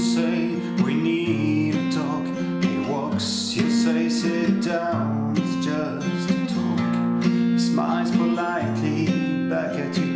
say we need a talk. He walks, you say sit down, it's just a talk. He smiles politely back at you.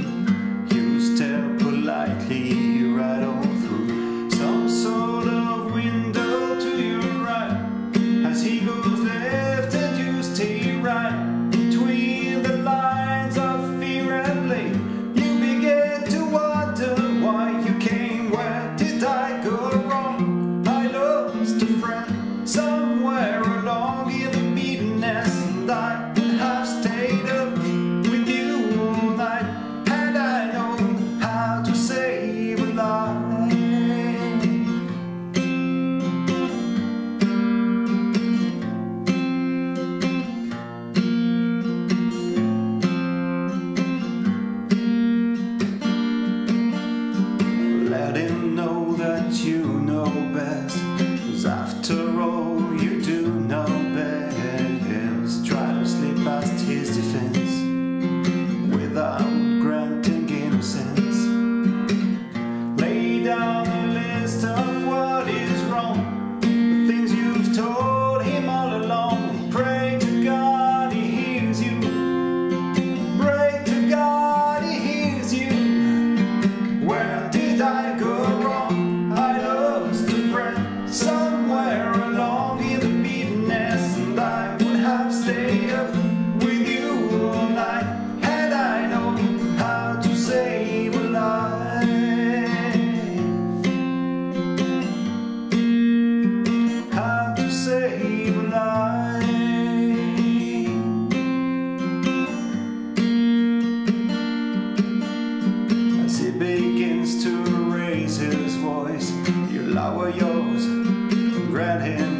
right hand.